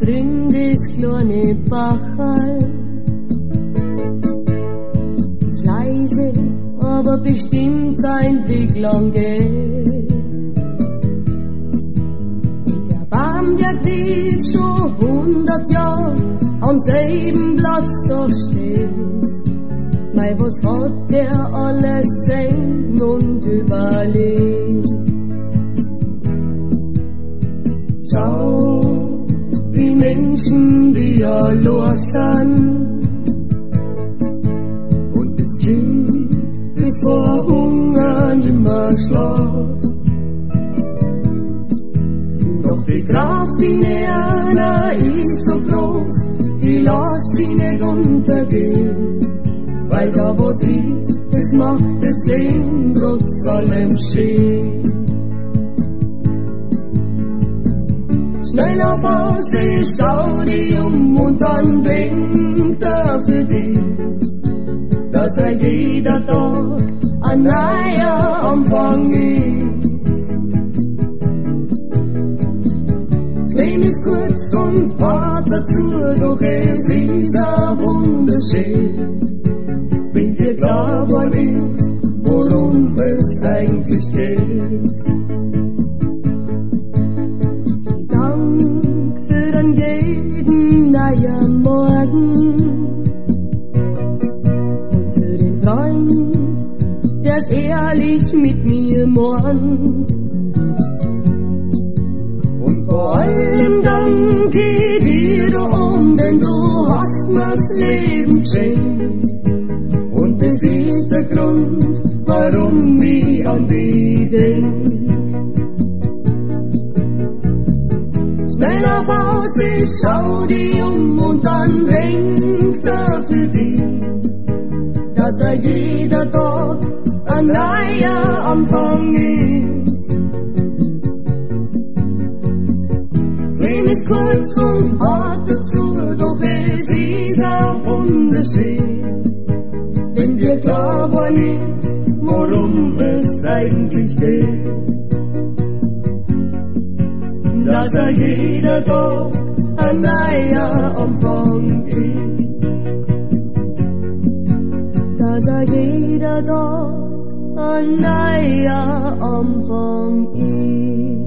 Drüben das kleine Bachal. Ist leise, aber bestimmt sein Weg lang geht. Der Baum, der gewiss schon hundert Jahre am selben Platz da steht. Mei, was hat der alles gesehen und überlebt? Schau, Menschen, die ja los sind. Und das Kind, das vor Hunger nimmer schlaft. Doch die Kraft in einer ist so groß, die lässt sie nicht untergehen. Weil da was ist, das macht das Leben trotz allem schön. Schnell auf Hause, schau dich um und dann denkt er für dich, dass er jeder Tag ein neuer Anfang ist. Das Leben ist kurz und hart dazu, doch es ist auch wunderschön. Wenn dir klar geworden worum es eigentlich geht. Der's ehrlich mit mir mornt. Und vor allem danke dir um, denn du hast mir's Leben geschenkt. Und das ist der Grund, warum ich an dich denk. Schnell nach Hause, schau dich um und dann denkt er für dich, dass er jeder Tag ein neuer Anfang ist. Leben ist kurz und hart dazu, doch es ist auch wunderschön, wenn dir klar geworden ist, worum es eigentlich geht dass er jeder Tag ein neuer Anfang ist. Dass er jeder Tag ein neuer Anfang ist.